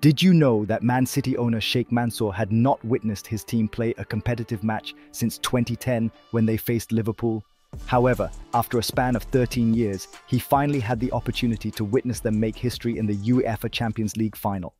Did you know that Man City owner Sheikh Mansour had not witnessed his team play a competitive match since 2010 when they faced Liverpool? However, after a span of 13 years, he finally had the opportunity to witness them make history in the UEFA Champions League final.